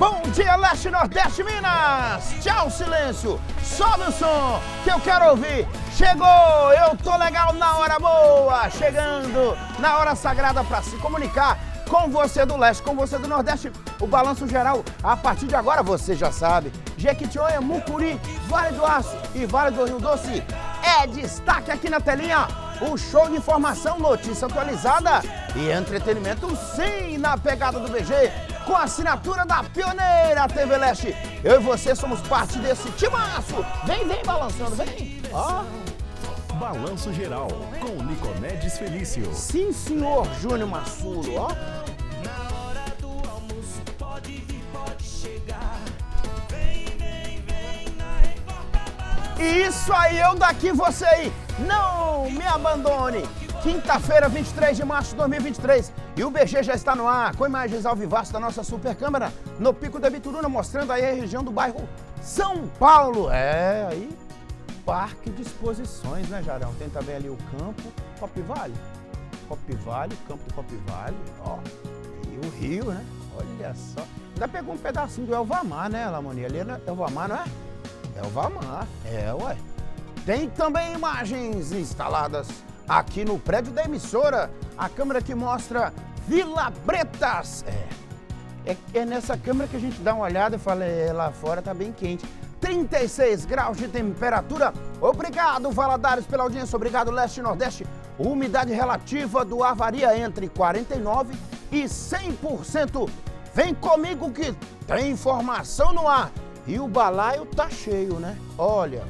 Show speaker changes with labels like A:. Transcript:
A: Bom dia, Leste, Nordeste, Minas! Tchau, silêncio! Sobe o som que eu quero ouvir! Chegou! Eu tô legal na hora boa! Chegando na hora sagrada para se comunicar com você do Leste, com você do Nordeste. O balanço geral, a partir de agora, você já sabe. Jequitinhonha, Mucuri, Vale do Aço e Vale do Rio Doce. É destaque aqui na telinha o show de informação, notícia atualizada e entretenimento sim na pegada do BG com a assinatura da pioneira TV Leste. Eu e você somos parte desse timaço. Vem, vem balançando, vem. Ó.
B: Balanço Geral, com Nicomedes Felício.
A: Sim, senhor Júnior Massulo, ó. Isso aí, eu daqui, você aí. Não me abandone. Quinta-feira, 23 de março de 2023. E o BG já está no ar, com imagens ao vivaço da nossa super câmera, no Pico da Bituruna, mostrando aí a região do bairro São Paulo. É, aí, parque de exposições, né, Jarão? Tem também ali o campo Copivale. Vale. Copivale, Vale, campo do Copivale, Vale, ó. E o rio, né? Olha só. Ainda pegou um pedacinho do Elvamar, né, Lamonia? Ali é Elvamar, não é? Elvamar, é, ué. Tem também imagens instaladas aqui no prédio da emissora. A câmera que mostra Vila Bretas. É, é, é nessa câmera que a gente dá uma olhada e fala, é, lá fora tá bem quente. 36 graus de temperatura. Obrigado, Valadares, pela audiência. Obrigado, Leste e Nordeste. Umidade relativa do ar varia entre 49% e 100%. Vem comigo que tem informação no ar. E o balaio tá cheio, né? Olha,